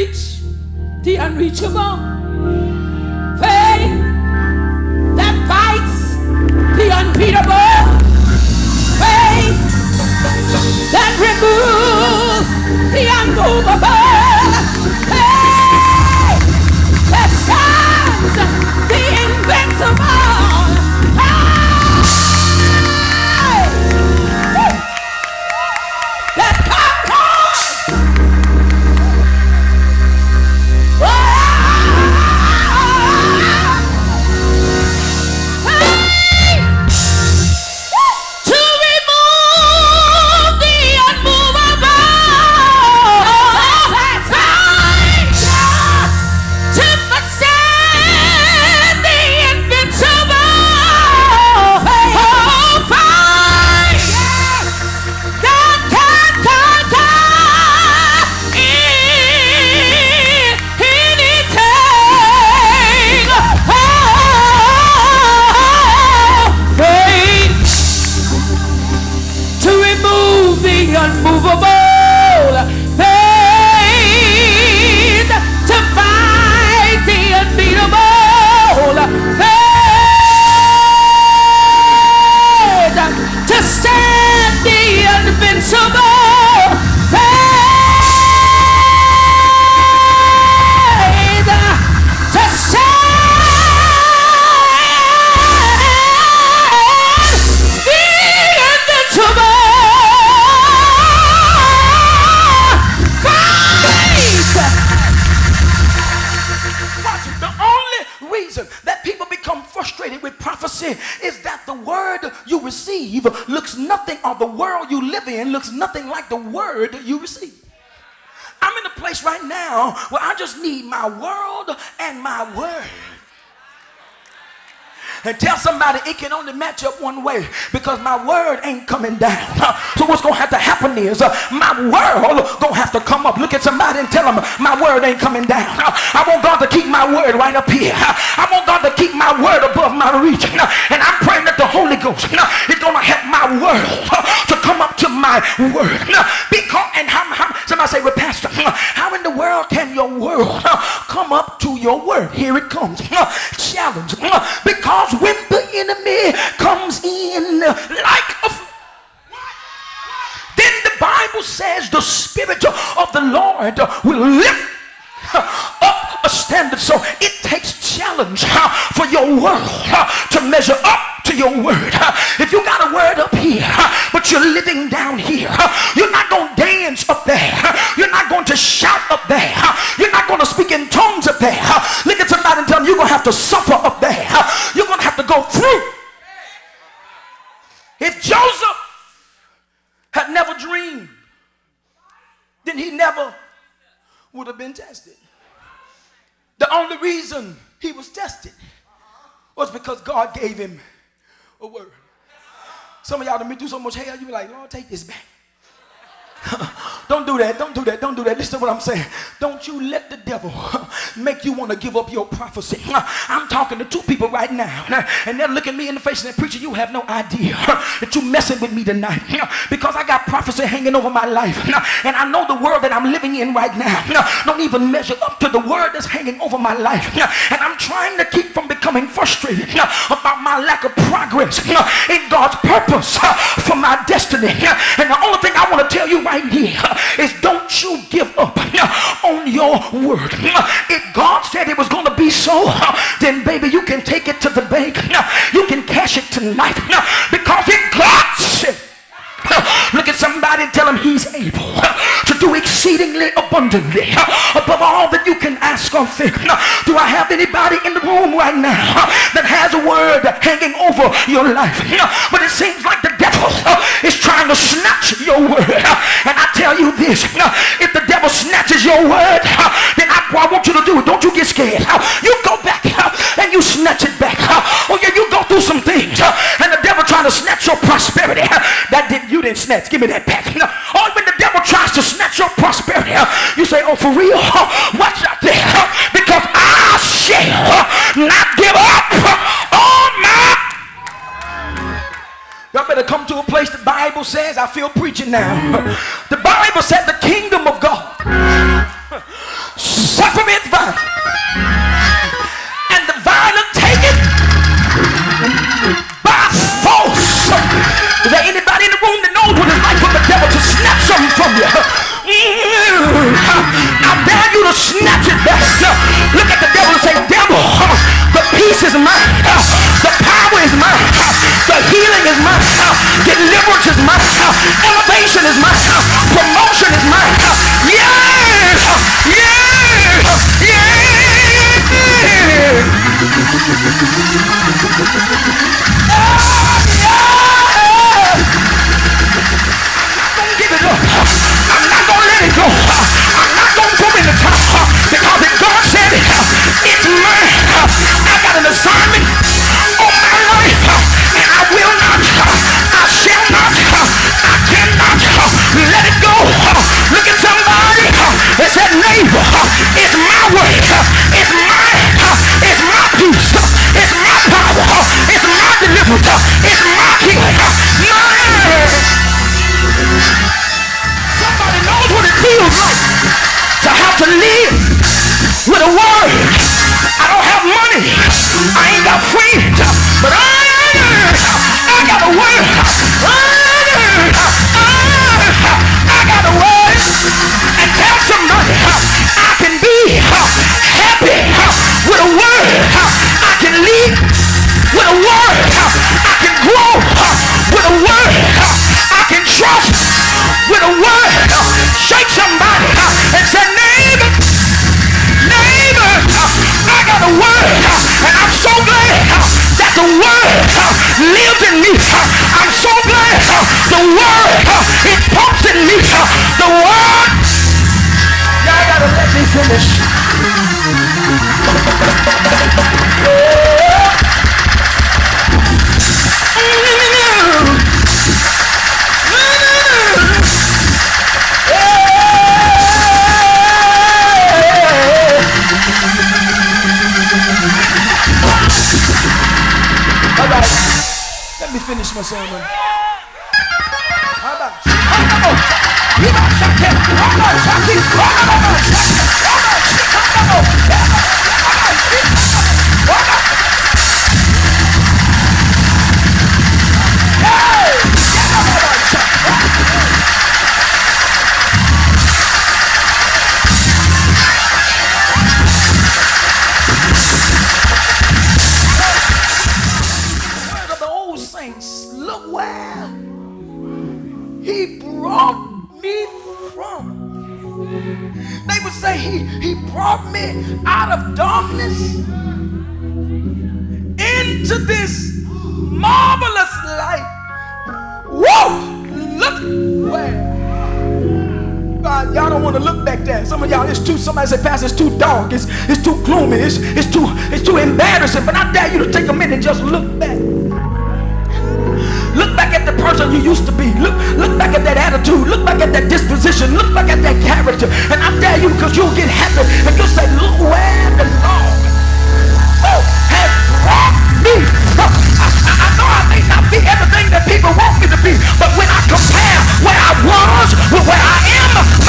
reach the unreachable. Faith that fights the unbeatable. Faith that removes the unmovable. Receive looks nothing, or the world you live in looks nothing like the word that you receive. I'm in a place right now where I just need my world and my word. And tell somebody it can only match up one way because my word ain't coming down. So what's gonna have to happen is uh, my world gonna have to come up. Look at somebody and tell them my word ain't coming down. I want God to keep my word right up here. I want God to keep my word above my reach. And I'm praying that the Holy Ghost is gonna help my world to come up to my word. Because and how, how somebody say, well, Pastor, how in the world can your world come up to your word? Here it comes. Challenge. Because when the enemy comes in like a then the Bible says the Spirit of the Lord will lift up a standard. So it takes challenge for your world to measure up to your word. If you got a word up here, but you're living down here, you're not going dance up there. You're not going to shout up there. You're not going to speak in tongues up there. Look at somebody and tell them you're going to have to suffer up there. You're going to have to go through. If Joseph had never dreamed, then he never would have been tested. The only reason he was tested was because God gave him a word. Some of y'all done been through so much hell, you be like, Lord, take this back. don't do that. Don't do that. Don't do that. Listen to what I'm saying. Don't you let the devil make you want to give up your prophecy. I'm talking to two people right now, and they're looking me in the face and they're preaching. You have no idea that you're messing with me tonight because I got prophecy hanging over my life, and I know the world that I'm living in right now don't even measure up to the word that's hanging over my life, and I'm trying to keep from becoming frustrated about my lack of progress in God's purpose for my destiny. And the only thing I want to tell you right your word. If God said it was going to be so, then baby, you can take it to the bank. You can cash it tonight because if God said, Look at somebody and tell him he's able to do exceedingly abundantly above all that you can ask or think. Do I have anybody in the room right now that has a word hanging over your life? But it seems like the devil is trying to snatch your word. And I tell you this, didn't snatch. Give me that back. Oh, when the devil tries to snatch your prosperity, you say, "Oh, for real? Watch out there, because I shall not give up on my." Y'all better come to a place the Bible says. I feel preaching now. The Bible said the kingdom of God shake is mine. The power is mine. The healing is mine. Deliverance is mine. Elevation is mine. Promotion is mine. Yes! Yes! Yes! Finish. All right, let me finish my sermon. How about you? Saints. Look where he brought me from. They would say he, he brought me out of darkness into this marvelous light. Whoa! Look where. God, y'all don't want to look back there. Some of y'all, it's too, somebody said, Pastor, it's too dark. It's, it's too gloomy. It's, it's, too, it's too embarrassing. But I dare you to take a minute and just look back person you used to be. Look, look back at that attitude. Look back at that disposition. Look back at that character. And I dare you because you'll get happy and you'll say, look where the Lord oh, has brought me from. I, I, know I may not be everything that people want me to be, but when I compare where I was with where I am,